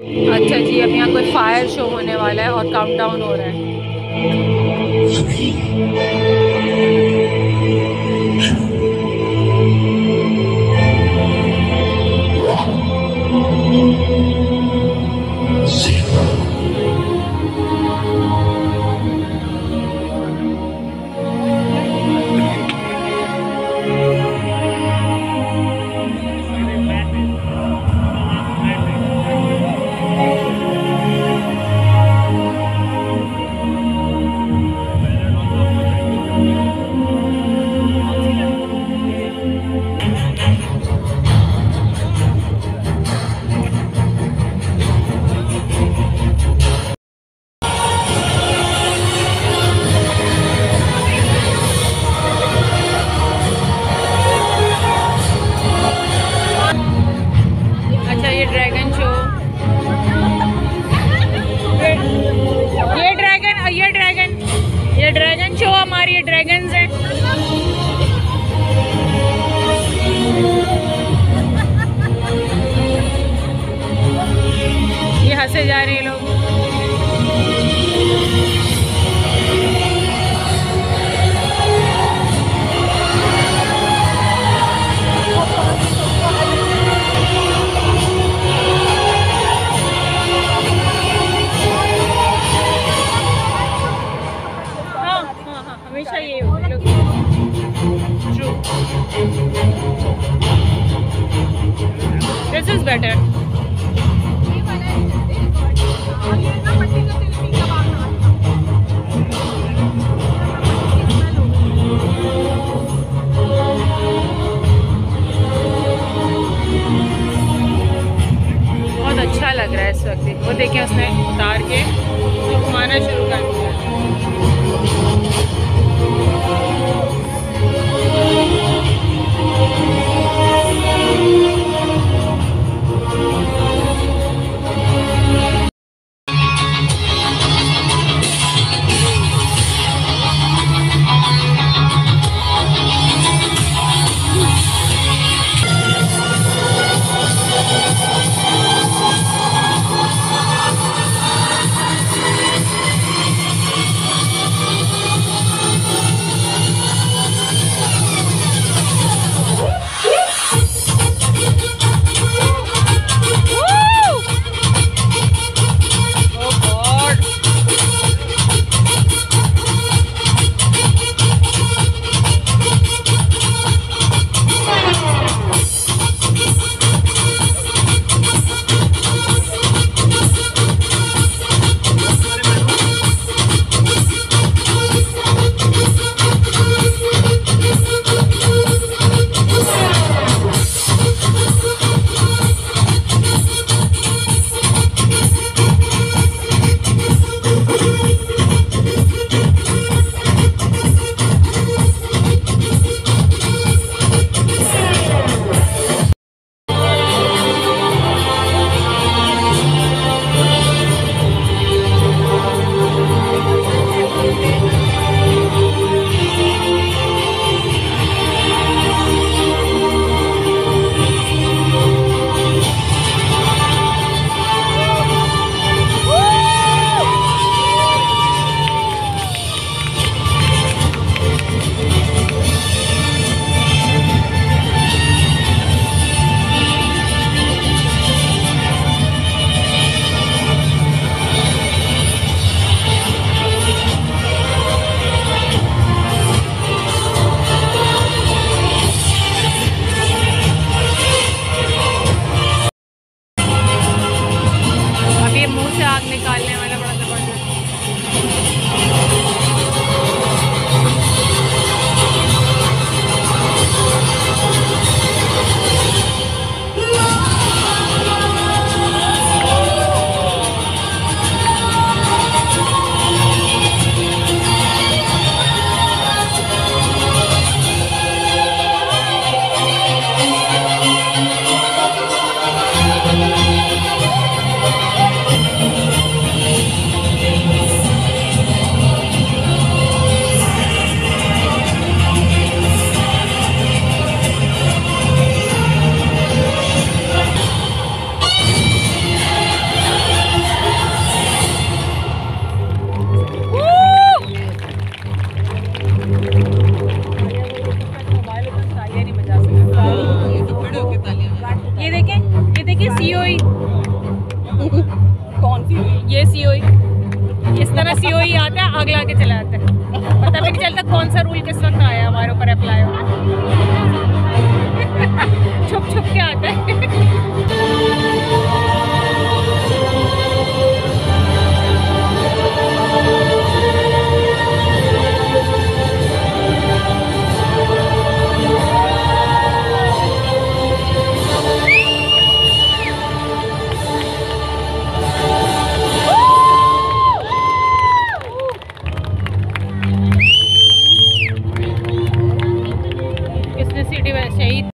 अच्छा जी, अब यहाँ कोई फायर शो होने वाला है और काउंटडाउन हो रहा है। इंडियंस हैं। ये हंसे जा रहे हैं लोग। sweater आता चलाता है। पता भी नहीं चलता कौन सा रूल किस वक्त